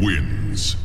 wins.